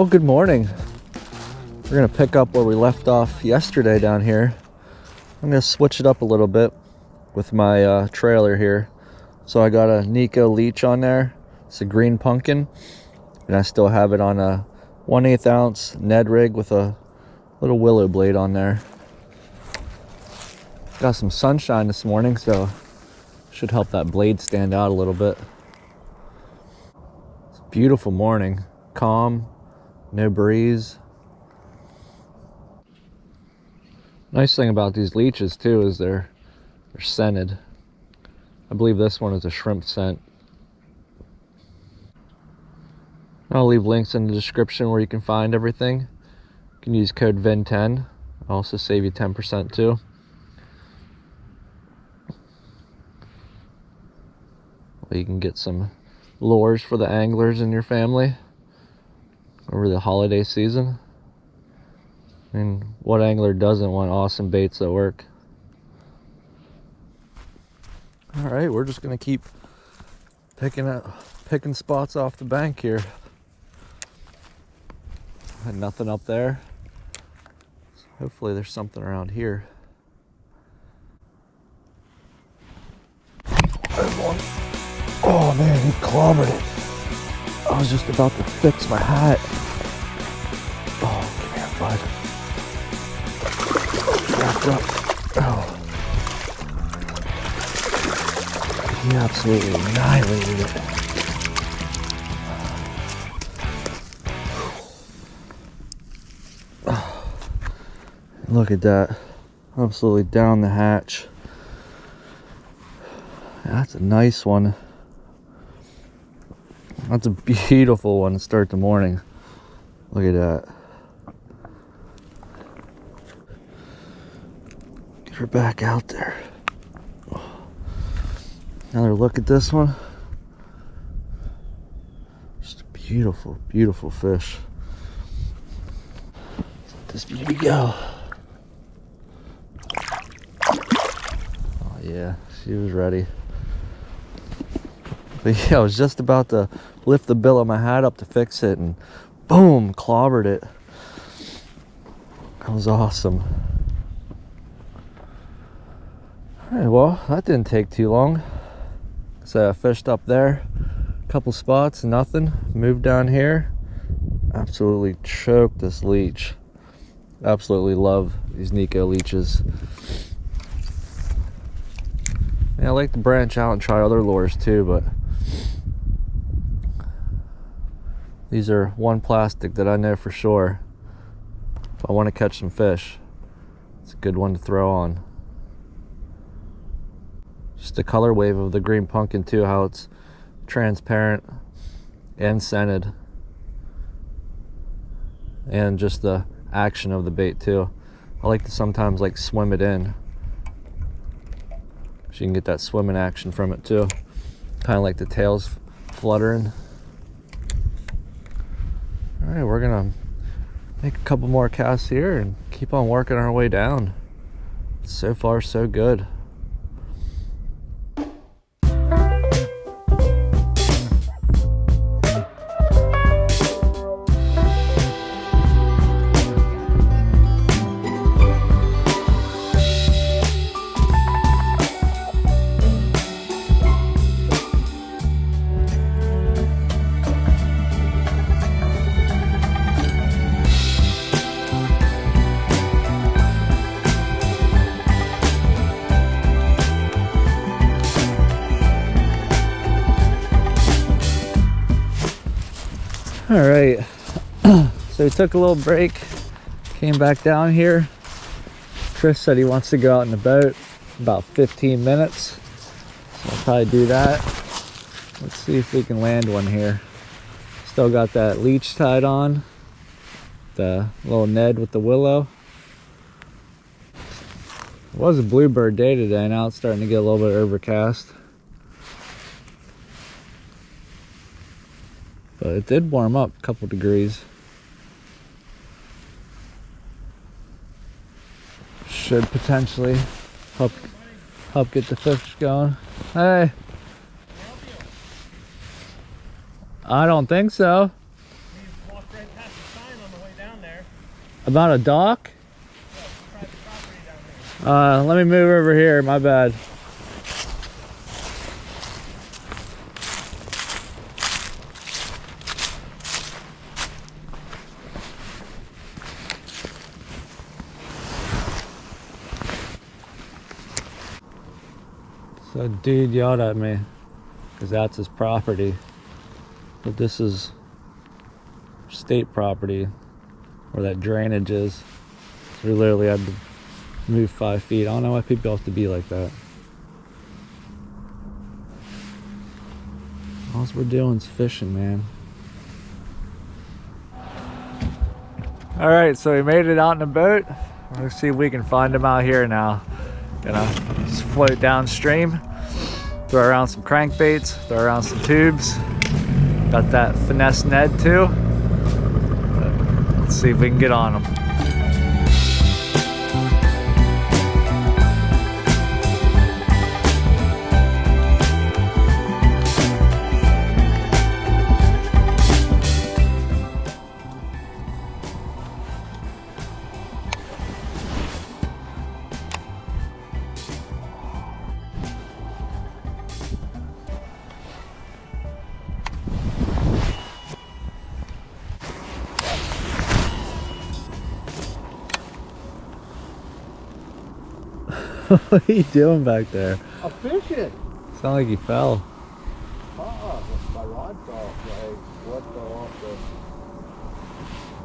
Well, good morning. We're gonna pick up where we left off yesterday down here. I'm gonna switch it up a little bit with my uh, trailer here. So I got a Nikko leech on there. It's a green pumpkin, and I still have it on a 1 8 ounce Ned rig with a little willow blade on there. Got some sunshine this morning, so should help that blade stand out a little bit. It's a beautiful morning, calm, no breeze. Nice thing about these leeches too is they're they're scented. I believe this one is a shrimp scent. I'll leave links in the description where you can find everything. You can use code VIN10. I'll also save you 10% too. You can get some lures for the anglers in your family over the holiday season. I mean, what angler doesn't want awesome baits that work? All right, we're just gonna keep picking up, picking spots off the bank here. Had nothing up there. So hopefully, there's something around here. There's one. Oh man, he clobbered it. I was just about to fix my hat. Oh, come here, bud. Wrapped up. Oh. He absolutely annihilated it. Oh. Look at that. Absolutely down the hatch. That's a nice one. That's a beautiful one to start the morning. Look at that. Get her back out there. Another look at this one. Just a beautiful, beautiful fish. Let this beauty go. Oh yeah, she was ready. But yeah, I was just about to lift the bill of my hat up to fix it and boom, clobbered it. That was awesome. Alright, well, that didn't take too long. So I fished up there, a couple spots, nothing. Moved down here, absolutely choked this leech. Absolutely love these Nikko leeches. Yeah, I like to branch out and try other lures too, but These are one plastic that I know for sure. If I want to catch some fish, it's a good one to throw on. Just the color wave of the green pumpkin too, how it's transparent and scented. And just the action of the bait too. I like to sometimes like swim it in. So you can get that swimming action from it too. Kind of like the tails fluttering. All right, we're gonna make a couple more casts here and keep on working our way down. So far, so good. Took a little break, came back down here. Chris said he wants to go out in the boat about 15 minutes. So I'll probably do that. Let's see if we can land one here. Still got that leech tied on, the little Ned with the willow. It was a bluebird day today, now it's starting to get a little bit overcast. But it did warm up a couple degrees. should potentially help help get the fish going. Hey. I don't think so. About a dock? Uh, let me move over here, my bad. So dude yelled at me because that's his property. But this is state property where that drainage is. So we literally had to move five feet. I don't know why people have to be like that. All we're doing is fishing, man. All right, so we made it out in the boat. Let's see if we can find him out here now. Gonna just float downstream, throw around some crankbaits, throw around some tubes. Got that finesse Ned too. Let's see if we can get on them. what are you doing back there? I'm fishing. Sound like you fell. Uh-uh, my rod fell like what fell off the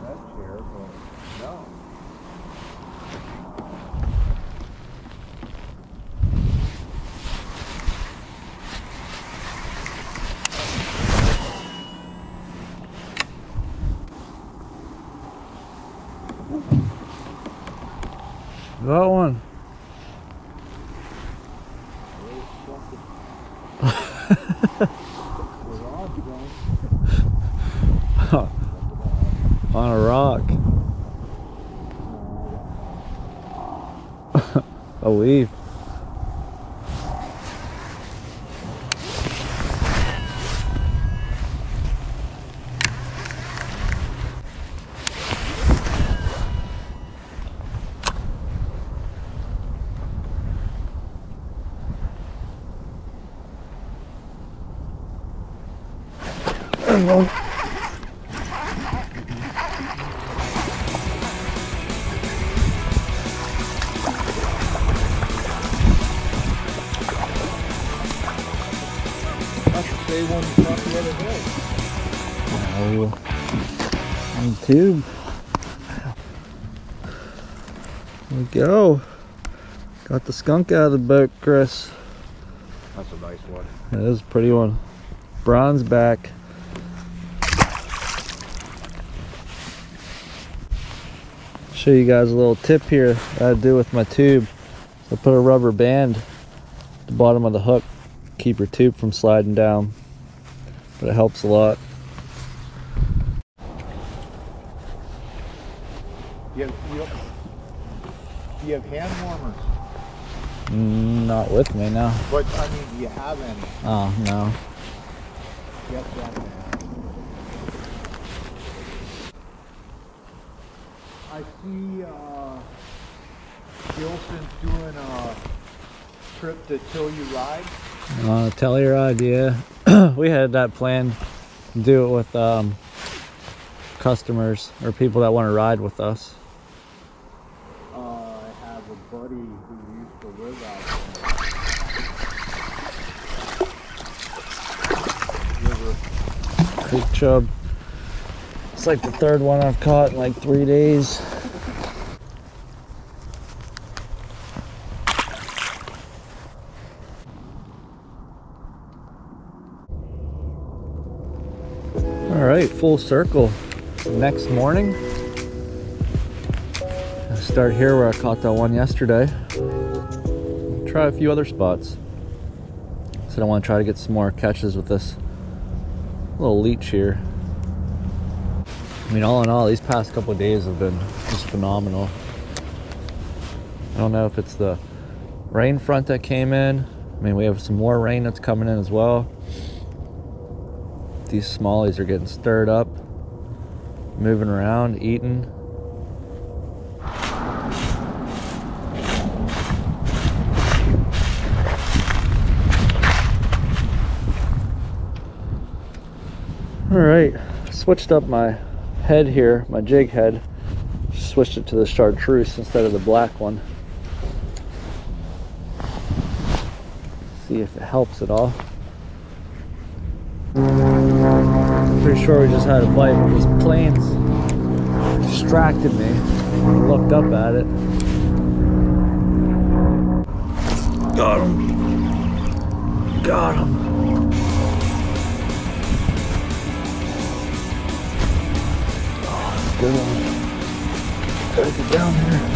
that chair, but no. That one. The rod's gone. On a rock. a leaf. That's Oh, on tube. There we go. Got the skunk out of the boat, Chris. That's a nice one. That is a pretty one. Bronze back. Show you guys a little tip here that I do with my tube. I put a rubber band at the bottom of the hook, keep your tube from sliding down. But it helps a lot. You have, you have, do you have hand warmers? Mm, Not with me now. But I mean, do you have any? Oh no. Get that man. I see uh, Gilson's doing a trip to Till You Ride. Uh, tell your idea. we had that plan. Do it with um, customers or people that want to ride with us. Uh, I have a buddy who used to live out there. Creek chub. It's like the third one I've caught in like three days. All right, full circle. Next morning, I start here where I caught that one yesterday. Try a few other spots. So I want to try to get some more catches with this little leech here. I mean, all in all, these past couple days have been just phenomenal. I don't know if it's the rain front that came in. I mean, we have some more rain that's coming in as well. These smallies are getting stirred up, moving around, eating. All right, switched up my head here, my jig head. Switched it to the chartreuse instead of the black one. See if it helps at all. Pretty sure we just had a bite, but this plane's distracted me. I looked up at it. Got him. Got him. Good one. Gotta get down here.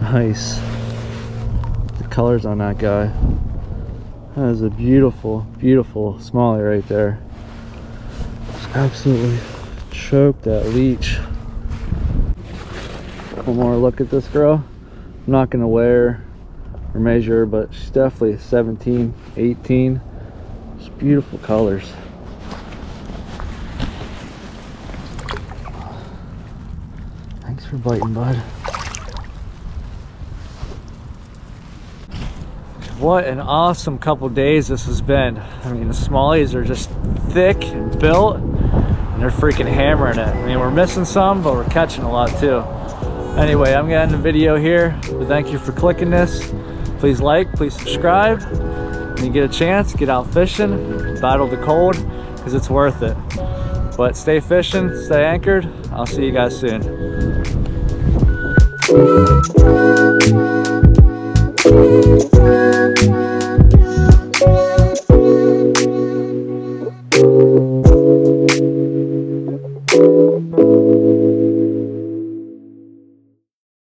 Nice. The colors on that guy. That is a beautiful, beautiful smallie right there. Just absolutely choked that leech. One more look at this girl. I'm not gonna wear or measure, but she's definitely 17, 18. Just beautiful colors. Thanks for biting, bud. What an awesome couple days this has been. I mean, the smallies are just thick and built, and they're freaking hammering it. I mean, we're missing some, but we're catching a lot too. Anyway, I'm gonna end the video here, but thank you for clicking this. Please like, please subscribe. When you get a chance, get out fishing, battle the cold, because it's worth it. But stay fishing, stay anchored. I'll see you guys soon.